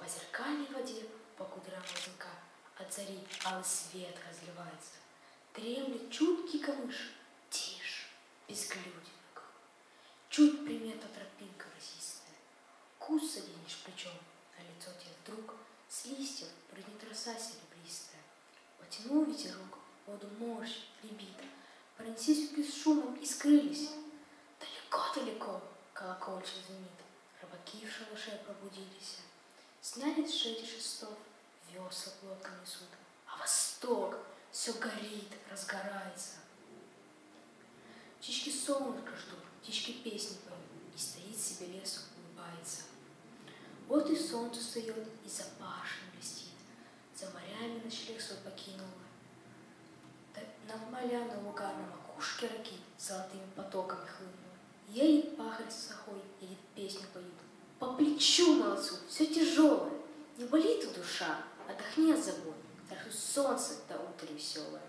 По зеркальной воде, по кудрям языка, От зари алый свет разливается. Дремлет чуткий камыш, тишь, безглюдинок. Чуть примета тропинка росистая, Кус заденешь плечом, на лицо тебе вдруг С листьев прыгнет роса серебристая. Потянул ветерок, воду морщ, ребит, Пронеслись без шумом и скрылись. Далеко-далеко колокольчик звенит, Рыбаки в шалаше пробудились. С шеи шестов, весла плотно несут, А восток все горит, разгорается. Птички солнышко ждут, птички песни поют, И стоит себе лес, улыбается. Вот и солнце встает, и за пашней блестит, За морями ночлег свой покинула. На поля на луга на макушке раки Золотыми потоками хлынула. Едет пахарь с сахой, едет песню поют. По плечу молодцу, все тяжелое, Не болит душа, отдохни от забот, что солнце до утра веселое.